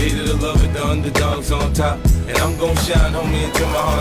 Either the love of the underdogs on top. And I'm gonna shine, homie, until my heart.